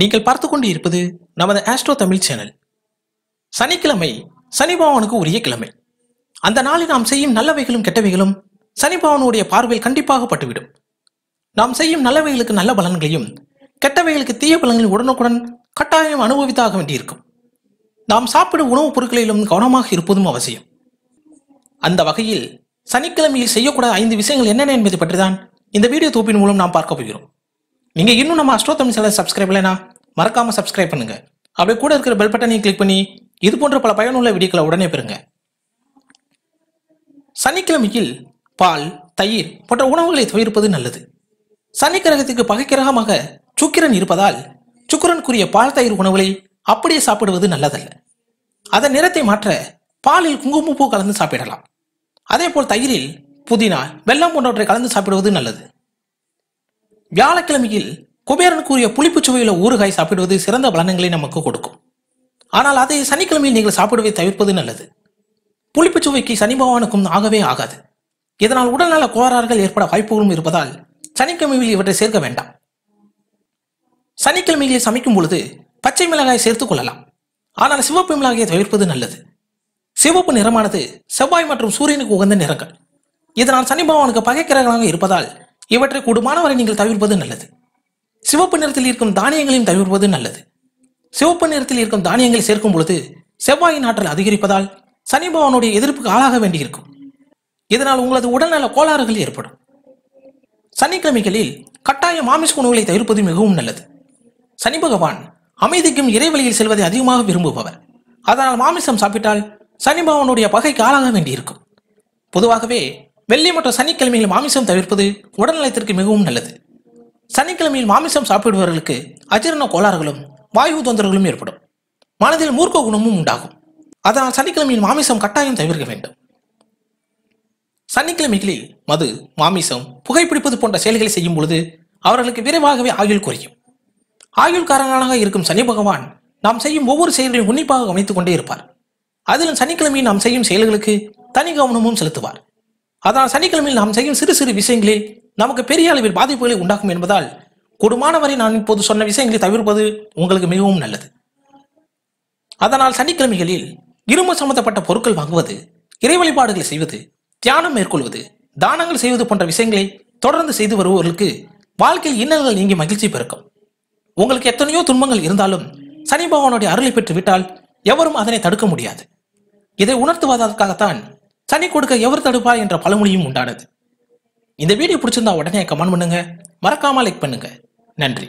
நீங்கள் பார்த்து கொண்டு இருப்பது நமது ஆஸ்ட்ரோ தமிழ் சேனல் சனிக்கிழமை சனி பகவானுக்கு உரிய கிழமை. அந்த நாளில் நாம் செய்யும் நல்லவைகளும் கெட்டவைகளும் சனி பகவானுடைய பார்வையில் கண்டிப்பாக பட்டுவிடும். நாம் செய்யும் நல்லவைகளுக்கு நல்ல பலன்களையும் கெட்டவைகளுக்கு தீய பலன்களையும் உடனுக்குடன் கட்டாயம் அனுபவித்தாக வேண்டியிருக்கும். நாம் சாப்பிடும் உணவுப் பொருட்களிலும் கவனமாக இருப்பதும் அவசியம். அந்த வகையில் சனிக்கிழமையில் செய்யக்கூடாத ஐந்து விஷயங்கள் என்னென்ன என்பது பற்றி தான் இந்த வீடியோ தொகுப்பின் மூலம் நாம் பார்க்க போகிறோம். நீங்கள் இன்னும் நம்ம அஸ்ட்ரோ தமிழ் சேனல் சப்ஸ்கிரைப் இல்லைனா மறக்காமல் சப்ஸ்கிரைப் பண்ணுங்க. அப்படியே கூட இருக்கிற பெல் பட்டனையும் கிளிக் பண்ணி இது போன்ற பல பயனுள்ள வீடியோக்களை உடனே பெறுங்க. சனிக்கிழமையில் பால் தயிர் போன்ற உணவுகளை தவிர்ப்பது நல்லது. சனி கிரகத்துக்கு பகை கிரகமாக சுக்கிரன் இருப்பதால் சுக்கிரனுக்குரிய பால் தயிர் உணவுகளை அப்படியே சாப்பிடுவது நல்லதல்ல. அதன் நிறத்தை மாற்ற பாலில் குங்குமப்பூ கலந்து சாப்பிடலாம். அதே போல் தயிரில் புதினா வெல்லம் போன்றவற்றை கலந்து சாப்பிடுவது நல்லது. வியாழக்கிழமையில் குபேரனுக்குரிய புளிப்புச் சுவையுள்ள ஊறுகாய் சாப்பிடுவது சிறந்த பலன்களை நமக்கு கொடுக்கும். ஆனால் அதை சனிக்கிழமையில் நீங்கள் சாப்பிடுவதை தவிர்ப்பது நல்லது. புளிப்புச் சுவைக்கு சனி பகவானுக்கும் ஆகவே ஆகாது. இதனால் உடல்நல கோளாறுகள் ஏற்பட வாய்ப்புகளும் இருப்பதால் சனிக்கிழமையில் இவற்றை சேர்க்க வேண்டாம். சனிக்கிழமையில் சமைக்கும் பொழுது பச்சை மிளகாய் சேர்த்துக் கொள்ளலாம். ஆனால் சிவப்பு மிளகாயை தவிர்ப்பது நல்லது. சிவப்பு நிறமானது செவ்வாய் மற்றும் சூரியனுக்கு உகந்த நிறங்கள். இதனால் சனி பகவானுக்கு பகைக்கிரகங்களாக இருப்பதால் இவற்றை கூடுமானவரை நீங்கள் தவிர்ப்பது நல்லது. சிவப்பு நிறத்தில் இருக்கும் தானியங்களையும் தவிர்ப்பது நல்லது. சிவப்பு நிறத்தில் இருக்கும் தானியங்களை சேர்க்கும் பொழுது செவ்வாயின் ஆற்றல் அதிகரிப்பதால் சனி பகவானுடைய எதிர்ப்புக்கு ஆளாக வேண்டியிருக்கும். இதனால் உங்களது உடல்நல கோளாறுகள் ஏற்படும். சனிக்கிழமைகளில் கட்டாய மாமிச உணவுகளை தவிர்ப்பது மிகவும் நல்லது. சனி பகவான் அமைதிக்கும் இறைவழியில் செல்வதை அதிகமாக விரும்புபவர். அதனால் மாமிசம் சாப்பிட்டால் சனி பகவானுடைய பகைக்கு ஆளாக வேண்டியிருக்கும். பொதுவாகவே வெள்ளி மற்றும் சனிக்கிழமையில் மாமிசம் தவிர்ப்பது உடல்நலத்திற்கு மிகவும் நல்லது. சனிக்கிழமையில் மாமிசம் சாப்பிடுபவர்களுக்கு அஜீரண கோளாறுகளும் வாயு தொந்தரவுகளும் ஏற்படும். மனதில் மூர்க்க குணமும் உண்டாகும். அதனால் சனிக்கிழமையில் மாமிசம் கட்டாயம் தவிர்க்க வேண்டும். சனிக்கிழமைகளில் மது மாமிசம் புகைப்பிடிப்பது போன்ற செயல்களை செய்யும் பொழுது அவர்களுக்கு விரைவாகவே ஆயுள் குறையும். ஆயுள்காரனாக இருக்கும் சனி பகவான் நாம் செய்யும் ஒவ்வொரு செயல்களையும் உன்னிப்பாக கவனித்துக் கொண்டே இருப்பார். அதிலும் சனிக்கிழமையில் நாம் செய்யும் செயல்களுக்கு தனி கவனமும் செலுத்துவார். அதனால் சனிக்கிழமையில் நாம் செய்யும் சிறு சிறு விஷயங்களில் நமக்கு பெரிய அளவில் பாதிப்புகளை உண்டாக்கும் என்பதால் கூடுமானவரை நான் இப்போது சொன்ன விஷயங்களை தவிர்ப்பது உங்களுக்கு மிகவும் நல்லது. அதனால் சனிக்கிழமைகளில் இரும்பு சம்பந்தப்பட்ட பொருட்கள் வாங்குவது இறை வழிபாடுகளை செய்வது தியானம் மேற்கொள்வது தானங்கள் செய்வது போன்ற விஷயங்களை தொடர்ந்து செய்து வருபவர்களுக்கு வாழ்க்கையில் இன்னல்கள் நீங்கி மகிழ்ச்சி பிறக்கும் உங்களுக்கு எத்தனையோ துன்பங்கள் இருந்தாலும் சனி பகவானுடைய அருளை பெற்று விட்டால் எவரும் அதனை தடுக்க முடியாது. இதை உணர்த்துவதற்காகத்தான் சனி கொடுக்க எவர் தடுப்பார் என்ற பழமொழியும் உண்டானது. இந்த வீடியோ பிடிச்சிருந்தா உடனே கமெண்ட் பண்ணுங்க. மறக்காம லைக் பண்ணுங்க. நன்றி.